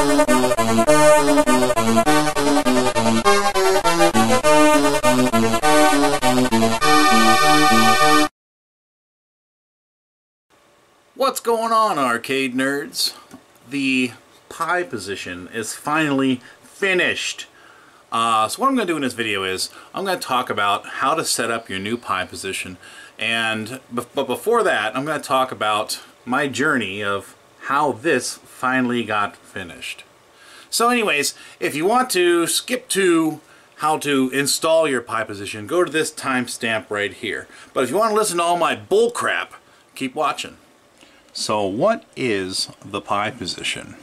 What's going on arcade nerds? The Pi position is finally finished. Uh, so what I'm going to do in this video is I'm going to talk about how to set up your new Pi position and but before that I'm going to talk about my journey of how this finally got finished. So anyways, if you want to skip to how to install your Pi position, go to this timestamp right here. But if you want to listen to all my bullcrap, keep watching. So what is the Pi position?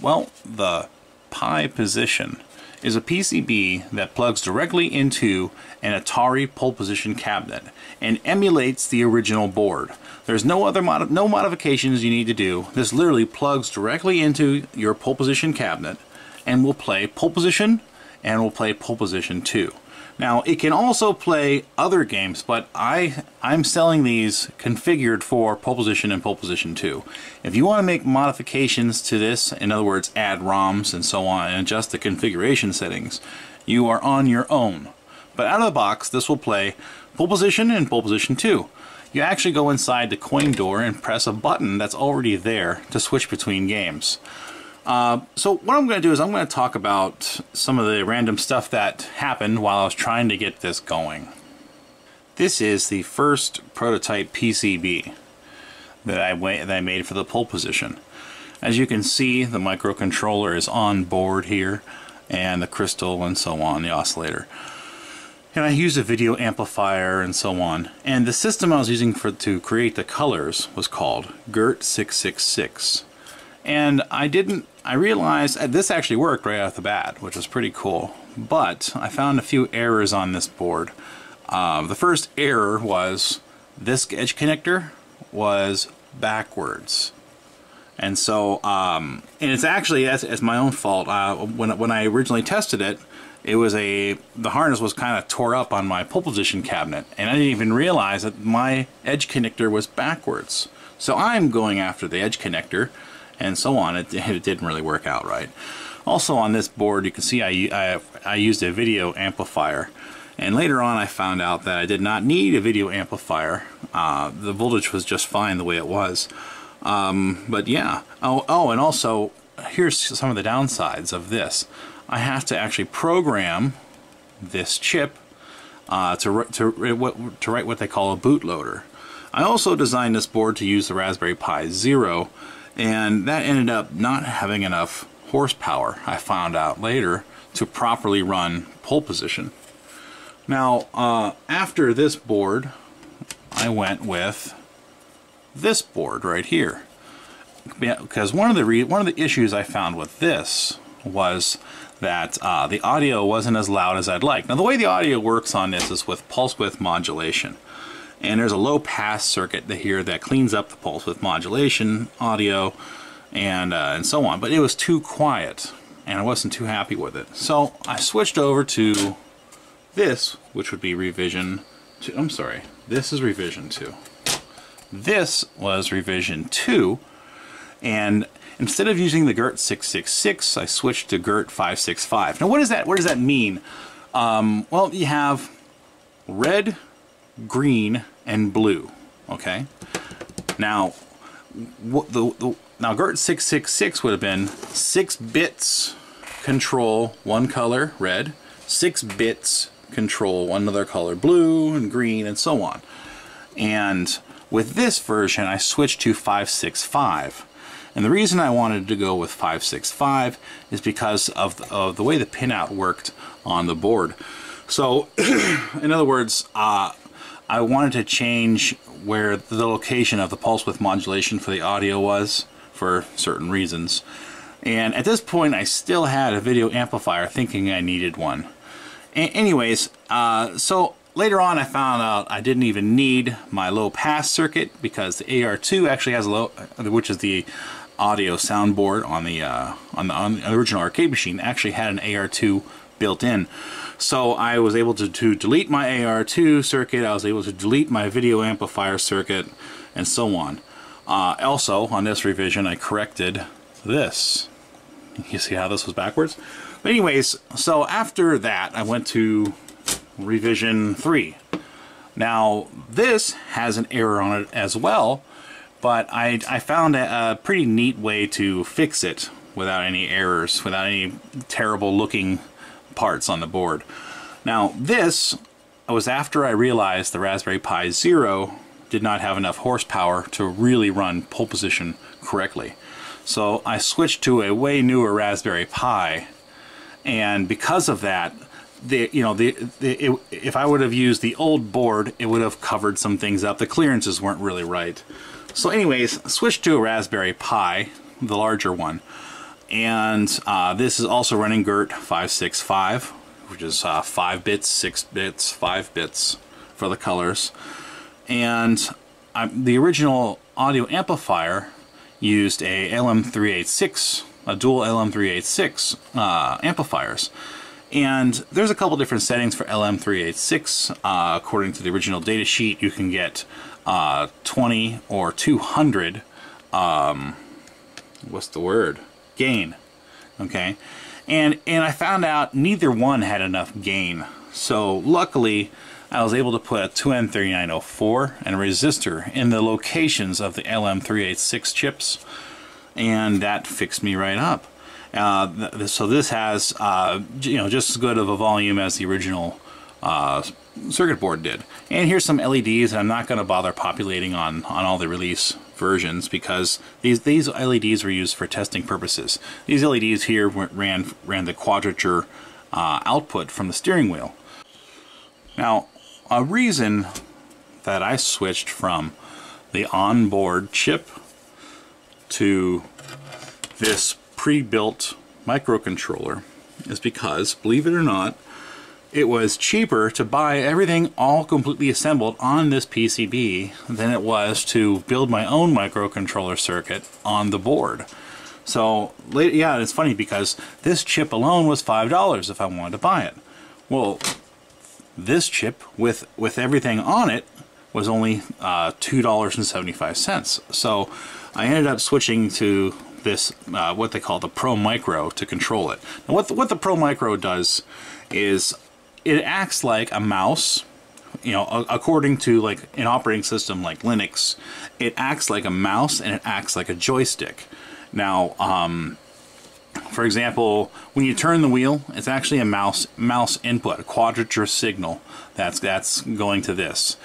Well, the Pi position is a PCB that plugs directly into an Atari pole position cabinet and emulates the original board. There's no other mod no modifications you need to do. This literally plugs directly into your pole position cabinet and will play pole position and will play pole position 2. Now it can also play other games, but I, I'm selling these configured for pole position and pole position 2. If you want to make modifications to this, in other words add ROMs and so on and adjust the configuration settings, you are on your own. But out of the box this will play pole position and pole position 2. You actually go inside the coin door and press a button that's already there to switch between games. Uh, so what I'm going to do is I'm going to talk about some of the random stuff that happened while I was trying to get this going. This is the first prototype PCB that I, that I made for the pole position. As you can see, the microcontroller is on board here, and the crystal and so on, the oscillator. And I used a video amplifier and so on. And the system I was using for to create the colors was called GERT666. And I didn't I realized uh, this actually worked right off the bat, which was pretty cool. But I found a few errors on this board. Uh, the first error was this edge connector was backwards. And so, um, and it's actually, as, as my own fault, uh, when, when I originally tested it, it was a, the harness was kind of tore up on my pole position cabinet. And I didn't even realize that my edge connector was backwards. So I'm going after the edge connector and so on. It, it didn't really work out right. Also on this board you can see I, I, I used a video amplifier and later on I found out that I did not need a video amplifier. Uh, the voltage was just fine the way it was. Um, but yeah. Oh, oh, and also here's some of the downsides of this. I have to actually program this chip uh, to, to, to write what they call a bootloader. I also designed this board to use the Raspberry Pi Zero and that ended up not having enough horsepower I found out later to properly run pole position. Now uh, after this board I went with this board right here. Because one of the one of the issues I found with this was that uh, the audio wasn't as loud as I'd like. Now the way the audio works on this is with pulse width modulation and there's a low pass circuit here that cleans up the pulse width modulation audio and uh, and so on. But it was too quiet and I wasn't too happy with it. So I switched over to this which would be revision two I'm sorry this is revision 2 this was revision 2 and instead of using the GERT 666 I switched to GERT 565 now what does that what does that mean? Um, well you have red green, and blue. Okay. Now, what the, the now GERT 666 would have been six bits control one color red, six bits control one other color blue and green and so on. And with this version, I switched to 565. And the reason I wanted to go with 565 is because of the, of the way the pinout worked on the board. So, in other words, uh, I wanted to change where the location of the pulse width modulation for the audio was for certain reasons. And at this point I still had a video amplifier thinking I needed one. A anyways, uh, so later on I found out I didn't even need my low pass circuit because the AR2 actually has a low, which is the audio soundboard on the, uh, on the on the original arcade machine actually had an AR2 built in. So I was able to, to delete my AR2 circuit, I was able to delete my video amplifier circuit, and so on. Uh, also, on this revision, I corrected this. You see how this was backwards? But anyways, so after that, I went to revision 3. Now, this has an error on it as well, but I, I found a, a pretty neat way to fix it without any errors, without any terrible looking parts on the board. Now, this was after I realized the Raspberry Pi Zero did not have enough horsepower to really run pole position correctly. So I switched to a way newer Raspberry Pi, and because of that, the you know the, the it, if I would have used the old board, it would have covered some things up. The clearances weren't really right. So, anyways, switched to a Raspberry Pi, the larger one, and uh, this is also running GERT 565, which is uh, five bits, six bits, five bits for the colors, and um, the original audio amplifier used a LM386, a dual LM386 uh, amplifiers. And there's a couple different settings for LM386. Uh, according to the original data sheet, you can get uh, 20 or 200, um, what's the word? Gain. Okay. And, and I found out neither one had enough gain. So luckily, I was able to put a 2N3904 and a resistor in the locations of the LM386 chips, and that fixed me right up. Uh, th so this has uh, you know just as good of a volume as the original uh, circuit board did. And here's some LEDs, I'm not going to bother populating on on all the release versions because these these LEDs were used for testing purposes. These LEDs here ran ran the quadrature uh, output from the steering wheel. Now, a reason that I switched from the onboard chip to this pre-built microcontroller is because, believe it or not, it was cheaper to buy everything all completely assembled on this PCB than it was to build my own microcontroller circuit on the board. So, yeah, it's funny because this chip alone was $5 if I wanted to buy it. Well, this chip with with everything on it was only uh, two dollars and seventy five cents. So I ended up switching to this uh, what they call the Pro Micro to control it. Now what the, what the Pro Micro does is it acts like a mouse. You know, according to like an operating system like Linux, it acts like a mouse and it acts like a joystick. Now, um, for example, when you turn the wheel, it's actually a mouse mouse input, a quadrature signal that's that's going to this.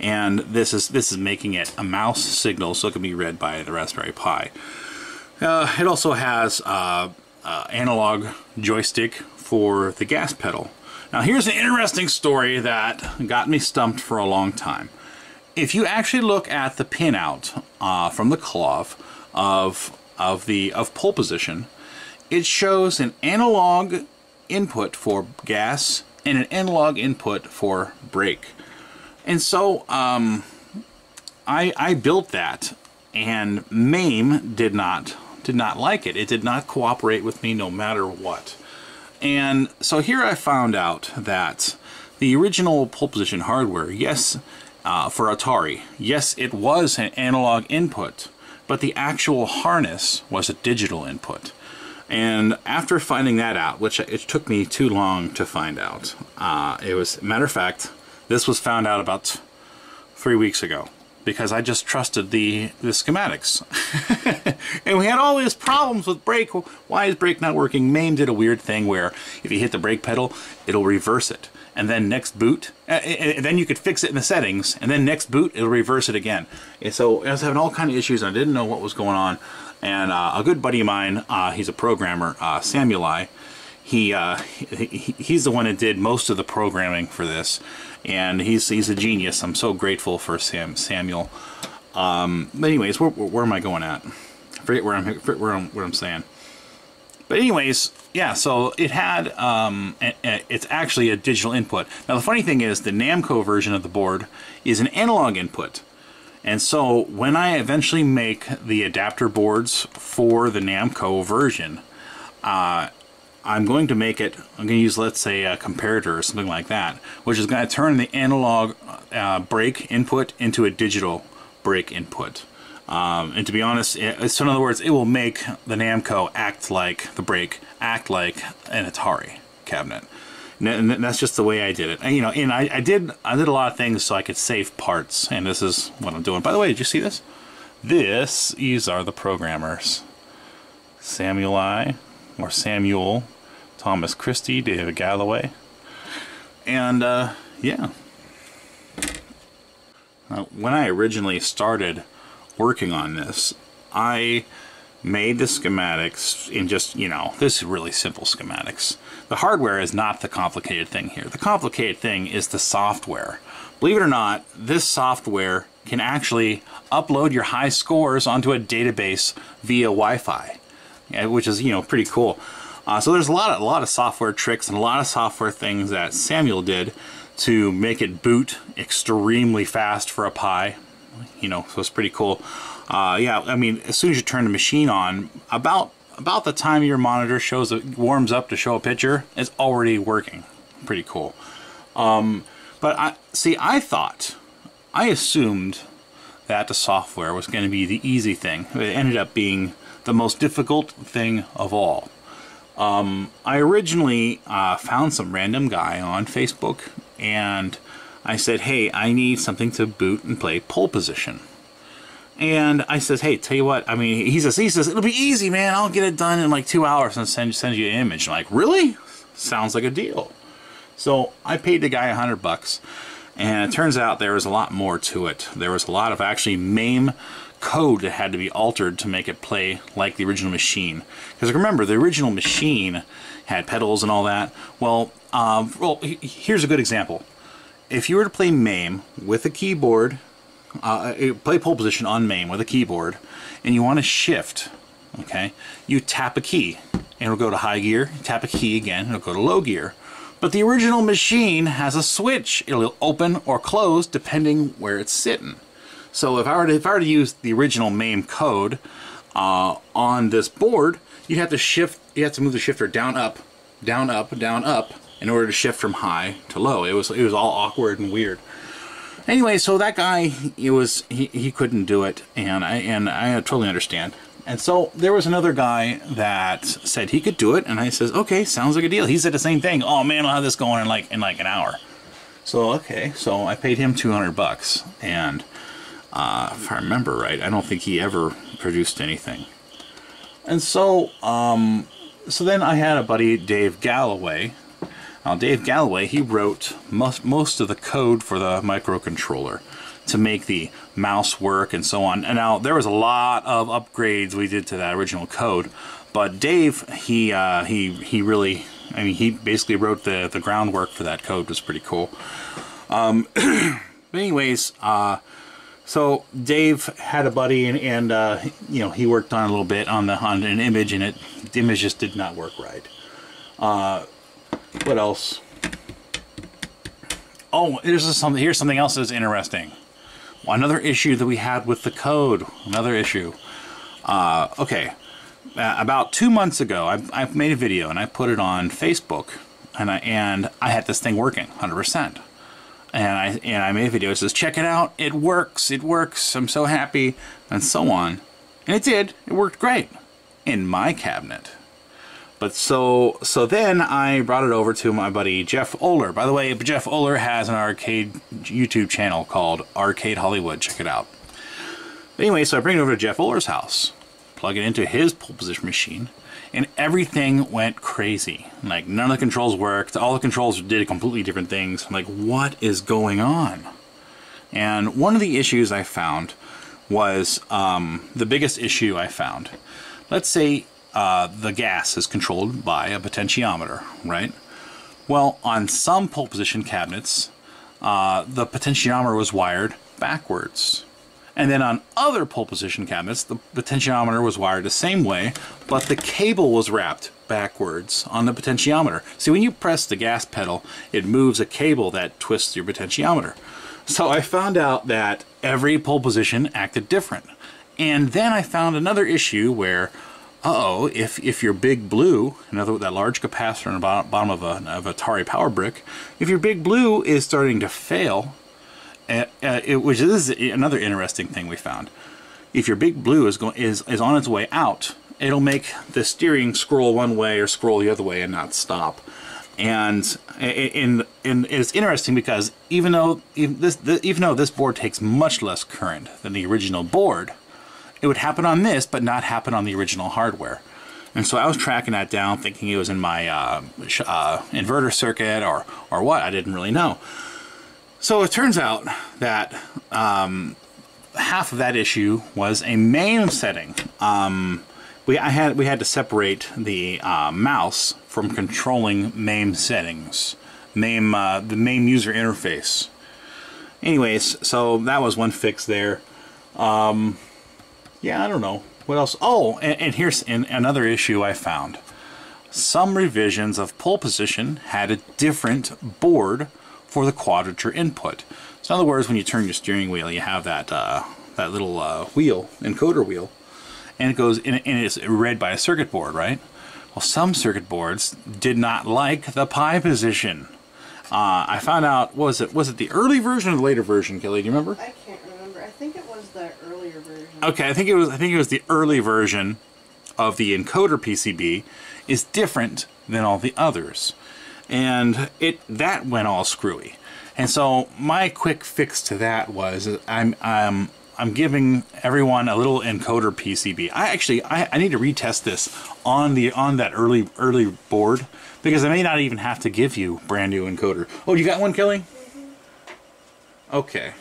And this is this is making it a mouse signal so it can be read by the Raspberry Pi. Uh, it also has uh, uh, analog joystick for the gas pedal. Now here's an interesting story that got me stumped for a long time. If you actually look at the pinout uh, from the cloth of of the of pole position, it shows an analog input for gas and an analog input for brake. And so um, I, I built that and MAME did not did not like it. It did not cooperate with me no matter what. And so here I found out that the original pole position hardware, yes, uh, for Atari, yes, it was an analog input, but the actual harness was a digital input. And after finding that out, which it took me too long to find out, uh, it was, matter of fact, this was found out about three weeks ago because I just trusted the, the schematics. and we had all these problems with brake. Why is brake not working? MAME did a weird thing where if you hit the brake pedal, it'll reverse it. And then next boot, uh, and then you could fix it in the settings, and then next boot, it'll reverse it again. And so I was having all kind of issues, and I didn't know what was going on. And uh, a good buddy of mine, uh, he's a programmer, uh, Samueli, he, uh, he, he's the one that did most of the programming for this, and he's he's a genius. I'm so grateful for Sam Samuel. Um, but anyways, where, where, am I going at? I forget where I'm where I'm what I'm saying. But anyways, yeah. So it had um, a, a, it's actually a digital input. Now the funny thing is, the Namco version of the board is an analog input. And so when I eventually make the adapter boards for the Namco version, uh, I'm going to make it, I'm going to use, let's say, a comparator or something like that, which is going to turn the analog uh, brake input into a digital brake input. Um, and to be honest, it, so in other words, it will make the Namco act like the brake, act like an Atari cabinet. And that's just the way I did it. And, you know, and I, I did I did a lot of things so I could save parts, and this is what I'm doing. By the way, did you see this? This, these are the programmers. Samuel I, or Samuel, Thomas Christie, David Galloway. And, uh, yeah. Now, when I originally started working on this, I made the schematics in just, you know, this is really simple schematics. The hardware is not the complicated thing here. The complicated thing is the software. Believe it or not, this software can actually upload your high scores onto a database via Wi-Fi, which is, you know, pretty cool. Uh, so there's a lot of a lot of software tricks and a lot of software things that Samuel did to make it boot extremely fast for a Pi. You know, so it's pretty cool. Uh, yeah, I mean, as soon as you turn the machine on, about about the time your monitor shows it warms up to show a picture, it's already working. Pretty cool. Um, but I see. I thought, I assumed that the software was going to be the easy thing. It ended up being the most difficult thing of all. Um, I originally uh, found some random guy on Facebook and I said, hey, I need something to boot and play pole position. And I says, hey, tell you what, I mean, he says, he says, it'll be easy, man. I'll get it done in like two hours and send, send you an image. I'm like, really? Sounds like a deal. So I paid the guy a hundred bucks. And it turns out there was a lot more to it. There was a lot of actually MAME code that had to be altered to make it play like the original machine. Because remember, the original machine had pedals and all that. Well, um, well, here's a good example. If you were to play MAME with a keyboard, uh, uh, play pole position on MAME with a keyboard, and you want to shift, okay, you tap a key, and it'll go to high gear, tap a key again, and it'll go to low gear. But the original machine has a switch. It'll open or close depending where it's sitting. So if I were to, if I were to use the original MAME code uh, on this board, you'd have to shift, you have to move the shifter down, up, down, up, down, up in order to shift from high to low. It was, it was all awkward and weird. Anyway, so that guy, it was, he, he couldn't do it, and I, and I totally understand. And so there was another guy that said he could do it, and I says, okay, sounds like a deal. He said the same thing. Oh man, I'll have this going in like in like an hour. So okay, so I paid him 200 bucks, and uh, if I remember right, I don't think he ever produced anything. And so, um, so then I had a buddy, Dave Galloway. Now, Dave Galloway, he wrote most, most of the code for the microcontroller to make the mouse work and so on. And now, there was a lot of upgrades we did to that original code. But Dave, he, uh, he, he really, I mean, he basically wrote the, the groundwork for that code. It was pretty cool. Um, but anyways, uh, so Dave had a buddy, and, and uh, you know he worked on a little bit on the on an image, and it the image just did not work right. Uh, what else? Oh, here's something. Here's something else that's interesting. Another issue that we had with the code. Another issue. Uh, okay, uh, about two months ago, I, I made a video and I put it on Facebook, and I and I had this thing working 100 percent and I and I made a video. It says, "Check it out! It works! It works! I'm so happy!" and so on. And it did. It worked great in my cabinet. But so so then I brought it over to my buddy Jeff Oler. By the way, Jeff Oler has an arcade YouTube channel called Arcade Hollywood. Check it out. Anyway, so I bring it over to Jeff Oler's house, plug it into his pole position machine, and everything went crazy. Like none of the controls worked. All the controls did completely different things. I'm like, what is going on? And one of the issues I found was um, the biggest issue I found. Let's say uh, the gas is controlled by a potentiometer, right? Well, on some pole position cabinets, uh, the potentiometer was wired backwards. And then on other pole position cabinets, the potentiometer was wired the same way, but the cable was wrapped backwards on the potentiometer. See, when you press the gas pedal, it moves a cable that twists your potentiometer. So I found out that every pole position acted different. And then I found another issue where, uh oh if, if your big blue, another that large capacitor in the bottom of a of Atari power brick, if your big blue is starting to fail, uh, it, which is another interesting thing we found. if your big blue is going is is on its way out, it'll make the steering scroll one way or scroll the other way and not stop. And it's interesting because even though even this even though this board takes much less current than the original board, it would happen on this, but not happen on the original hardware. And so I was tracking that down, thinking it was in my uh, uh, inverter circuit or or what. I didn't really know. So it turns out that um, half of that issue was a MAME setting. Um, we I had we had to separate the uh, mouse from controlling MAME settings, MAME uh, the MAME user interface. Anyways, so that was one fix there. Um, yeah, I don't know what else. Oh, and, and here's an, another issue I found. Some revisions of pole position had a different board for the quadrature input. So in other words, when you turn your steering wheel, you have that uh, that little uh, wheel, encoder wheel, and it goes in, and it's read by a circuit board, right? Well, some circuit boards did not like the pi position. Uh, I found out, was it was it the early version or the later version, Kelly? Do you remember? I can't remember. I think it was the earlier version. Okay, I think it was. I think it was the early version of the encoder PCB is different than all the others, and it that went all screwy. And so my quick fix to that was I'm I'm I'm giving everyone a little encoder PCB. I actually I, I need to retest this on the on that early early board because I may not even have to give you brand new encoder. Oh, you got one, Kelly? Okay.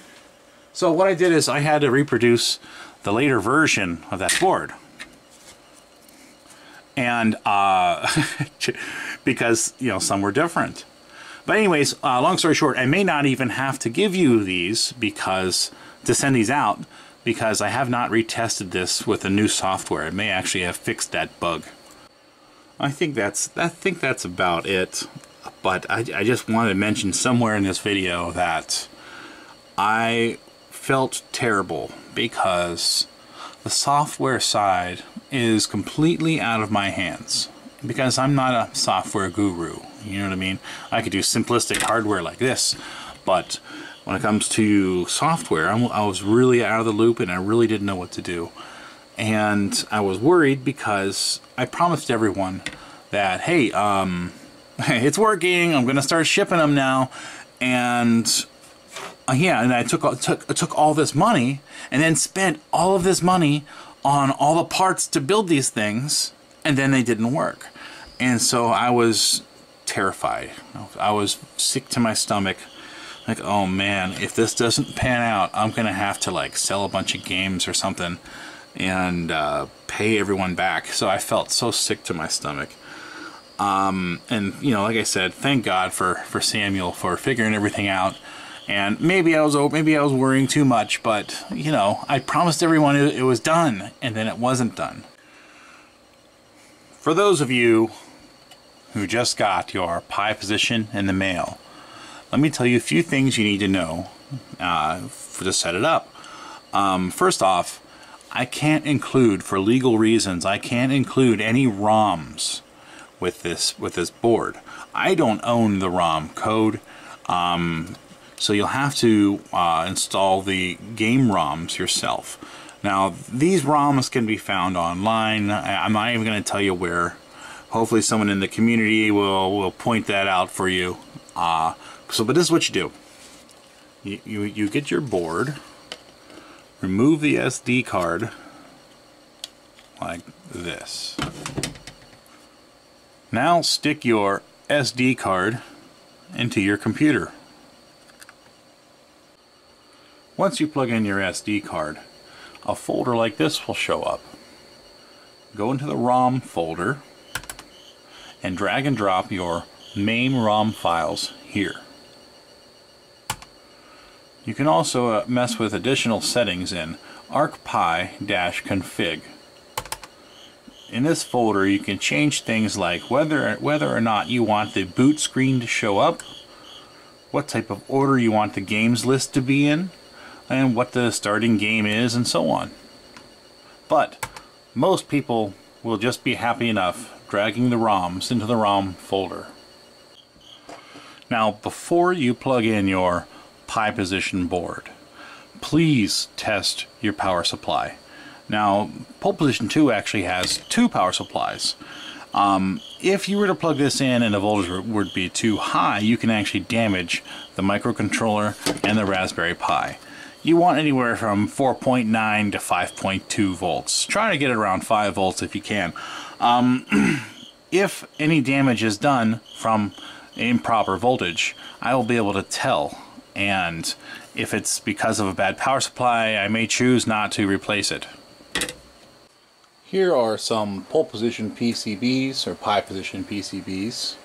So what I did is I had to reproduce the later version of that board. And uh, because, you know, some were different. But anyways, uh, long story short, I may not even have to give you these because to send these out because I have not retested this with the new software. It may actually have fixed that bug. I think that's I think that's about it. But I, I just wanted to mention somewhere in this video that I felt terrible because the software side is completely out of my hands because I'm not a software guru. You know what I mean? I could do simplistic hardware like this, but when it comes to software, I'm, i was really out of the loop and I really didn't know what to do. And I was worried because I promised everyone that, hey, um, it's working, I'm going to start shipping them now. And uh, yeah, and I took, took, took all this money and then spent all of this money on all the parts to build these things and then they didn't work. And so I was terrified. I was sick to my stomach. Like, oh man, if this doesn't pan out, I'm gonna have to like sell a bunch of games or something and uh, pay everyone back. So I felt so sick to my stomach. Um, and you know, like I said, thank God for for Samuel for figuring everything out. And maybe I was maybe I was worrying too much, but you know, I promised everyone it, was done, and then it wasn't done. For those of you who just got your Pi position in the mail, let me tell you a few things you need to know uh, to set it up. Um, first off, I can't include, for legal reasons, I can't include any ROMs with this with this board. I don't own the ROM code, um, so you'll have to uh, install the game ROMs yourself. Now, these ROMs can be found online. I'm not even going to tell you where. Hopefully someone in the community will, will point that out for you. Uh, so, but this is what you do. You, you, you get your board, remove the SD card like this. Now stick your SD card into your computer. Once you plug in your SD card, a folder like this will show up. Go into the ROM folder and drag and drop your MAME ROM files here. You can also uh, mess with additional settings in arcpi-config. In this folder you can change things like whether, whether or not you want the boot screen to show up, what type of order you want the games list to be in, and what the starting game is and so on. But most people will just be happy enough dragging the ROMs into the ROM folder. Now before you plug in your Pi position board, please test your power supply. Now, pole position 2 actually has two power supplies. Um, if you were to plug this in and the voltage would be too high, you can actually damage the microcontroller and the Raspberry Pi. You want anywhere from 4.9 to 5.2 volts. Try to get it around 5 volts if you can. Um, if any damage is done from improper voltage, I will be able to tell. And if it's because of a bad power supply, I may choose not to replace it. Here are some pole position PCBs or pi position PCBs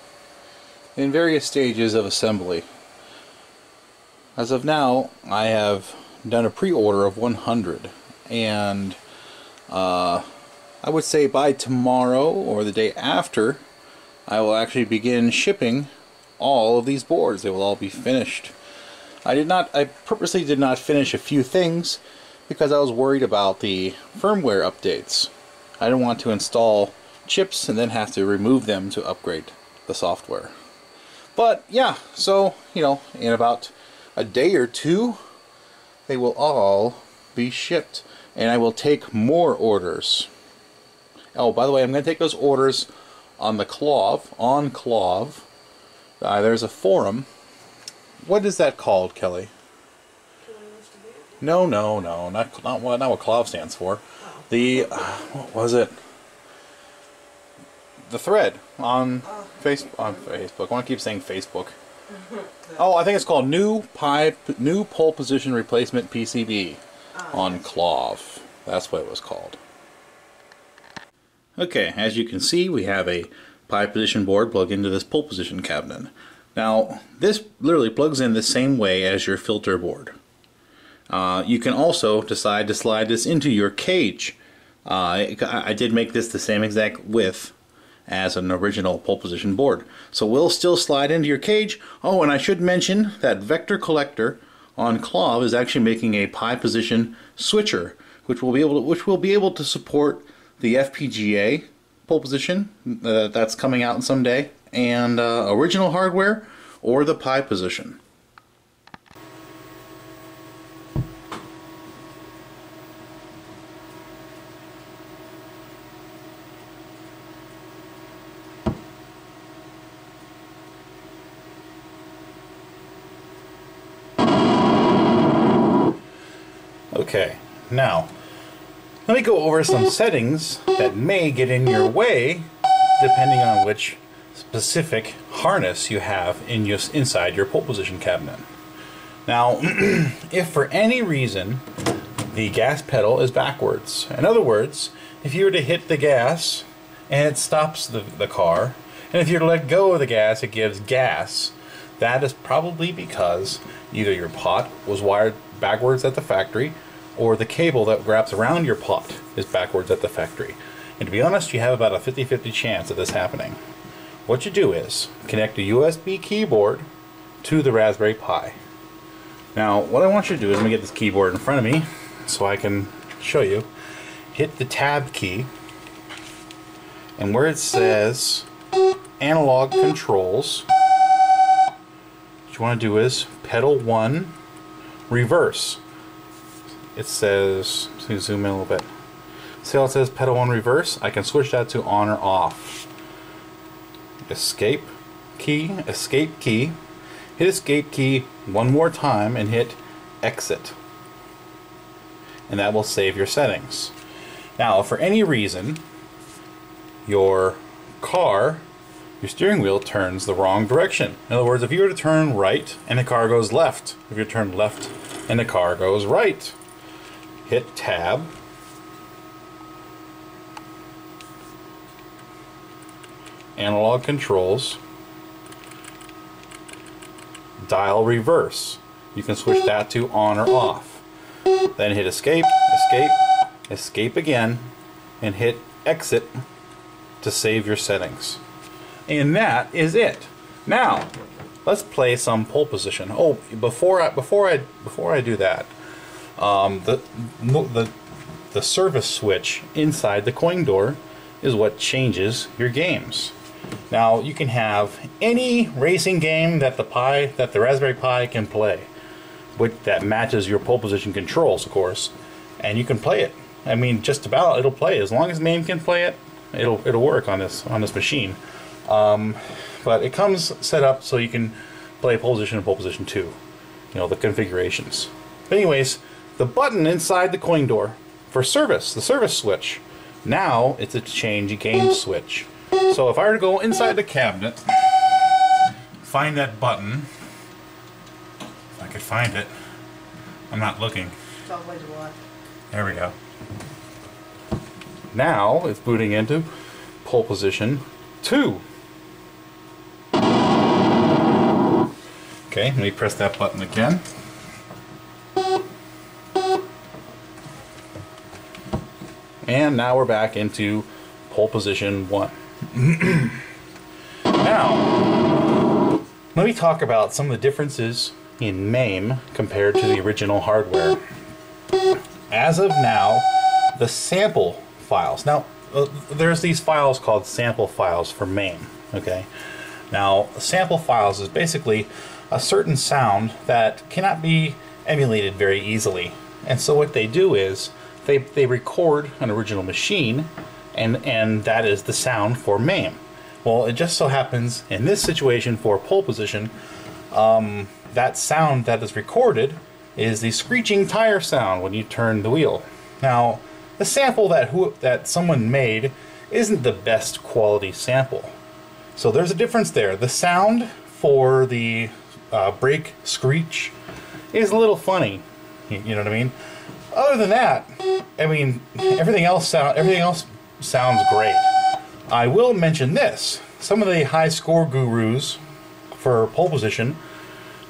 in various stages of assembly. As of now, I have done a pre-order of 100 and uh, I would say by tomorrow or the day after I will actually begin shipping all of these boards. They will all be finished. I did not, I purposely did not finish a few things because I was worried about the firmware updates. I didn't want to install chips and then have to remove them to upgrade the software. But yeah, so, you know, in about a day or two, they will all be shipped. And I will take more orders. Oh, by the way, I'm going to take those orders on the KLOV, on KLOV. Uh, there's a forum. What is that called, Kelly? No, no, no, not not what not what KLOV stands for. The uh, what was it? The thread on oh. face on Facebook. I want to keep saying Facebook. oh, I think it's called New Pipe New Pole Position Replacement PCB ah, on KLOV. That's what it was called. Okay, as you can see, we have a pi position board plugged into this pole position cabinet. Now, this literally plugs in the same way as your filter board. Uh, you can also decide to slide this into your cage. Uh, I, I did make this the same exact width as an original pole position board. So we'll still slide into your cage. Oh, and I should mention that Vector Collector on KLOV is actually making a pi position switcher, which will be able to, which will be able to support the FPGA pole position uh, that's coming out someday, and uh, original hardware or the pi position. Let me go over some settings that may get in your way depending on which specific harness you have in your, inside your pole position cabinet. Now, if for any reason the gas pedal is backwards, in other words, if you were to hit the gas and it stops the, the car, and if you were to let go of the gas, it gives gas, that is probably because either your pot was wired backwards at the factory or the cable that wraps around your pot is backwards at the factory. And to be honest, you have about a 50-50 chance of this happening. What you do is connect a USB keyboard to the Raspberry Pi. Now, what I want you to do is let me get this keyboard in front of me so I can show you. Hit the tab key and where it says analog controls what you want to do is pedal 1 reverse it says, let zoom in a little bit. See how it says pedal on reverse? I can switch that to on or off. Escape key, escape key. Hit escape key one more time and hit exit. And that will save your settings. Now, for any reason, your car, your steering wheel turns the wrong direction. In other words, if you were to turn right and the car goes left, if you turn left and the car goes right, hit tab. Analog controls. Dial reverse. You can switch that to on or off. Then hit escape escape escape again and hit exit to save your settings. And that is it. Now let's play some pole position. Oh before I before I before I do that um, the, the, the service switch inside the coin door is what changes your games. Now you can have any racing game that the Pi, that the Raspberry Pi can play, with that matches your pole position controls, of course, and you can play it. I mean, just about it'll play as long as MAME can play it. It'll it'll work on this on this machine. Um, but it comes set up so you can play pole position and pole position two. You know the configurations. But anyways, the button inside the coin door for service, the service switch. Now it's a change game switch. So if I were to go inside the cabinet, find that button, if I could find it, I'm not looking. It's all the way to the left. There we go. Now it's booting into pole position two. Okay, let me press that button again. And now we're back into pole position one. now, let me talk about some of the differences in MAME compared to the original hardware. As of now, the sample files. Now, uh, there's these files called sample files for MAME, okay? Now, sample files is basically a certain sound that cannot be emulated very easily. And so what they do is they, they record an original machine and, and that is the sound for MAME. Well, it just so happens in this situation for pole position, um, that sound that is recorded is the screeching tire sound when you turn the wheel. Now, the sample that who, that someone made isn't the best quality sample. So there's a difference there. The sound for the uh, brake screech is a little funny. You, you know what I mean? Other than that, I mean everything else sound everything else sounds great. I will mention this. Some of the high score gurus for pole position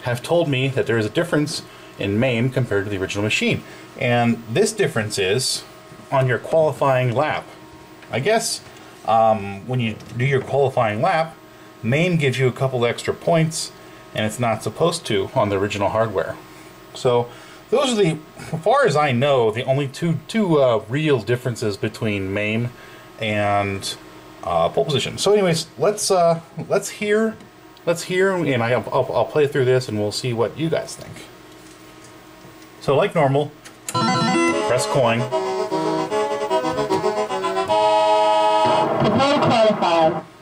have told me that there is a difference in MAME compared to the original machine. And this difference is on your qualifying lap. I guess um, when you do your qualifying lap, MAME gives you a couple extra points, and it's not supposed to on the original hardware. So those are the, as far as I know, the only two two uh, real differences between MAME and uh, pole position. So, anyways, let's uh, let's hear let's hear, and I, I'll, I'll play through this, and we'll see what you guys think. So, like normal, press coin. Press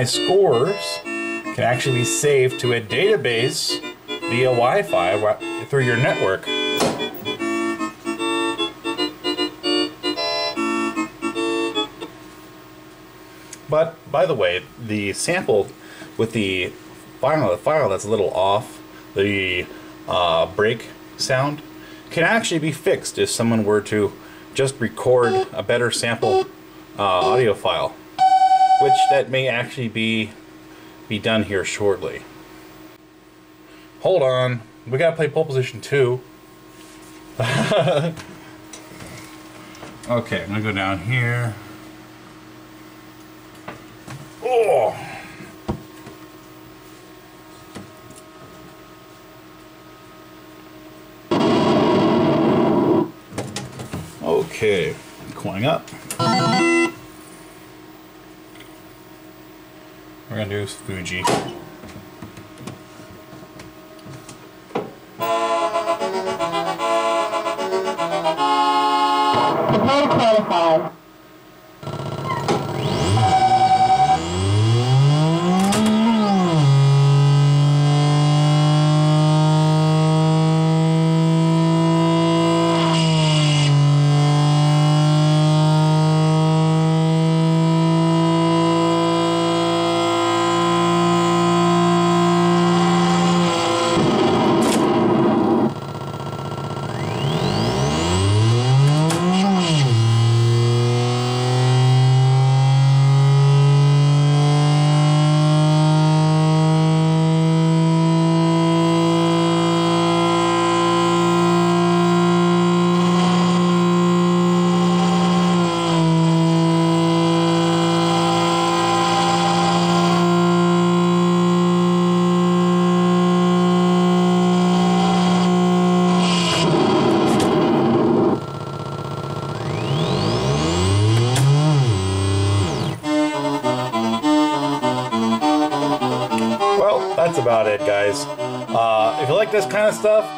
high scores can actually be saved to a database via Wi-Fi through your network. But by the way, the sample with the file, file that's a little off, the uh, brake sound, can actually be fixed if someone were to just record a better sample uh, audio file, which that may actually be be done here shortly. Hold on, we gotta play pole position two. okay, I'm gonna go down here. Oh. Okay, going up. We're gonna do Fuji.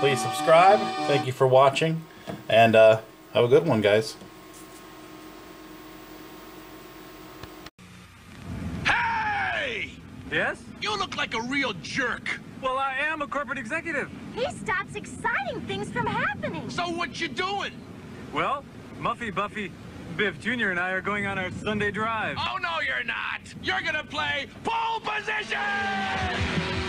Please subscribe. Thank you for watching, and uh, have a good one, guys. Hey! Yes? You look like a real jerk. Well, I am a corporate executive. He stops exciting things from happening. So what you doing? Well, Muffy, Buffy, Biff Jr. and I are going on our Sunday drive. Oh no, you're not. You're gonna play pole position.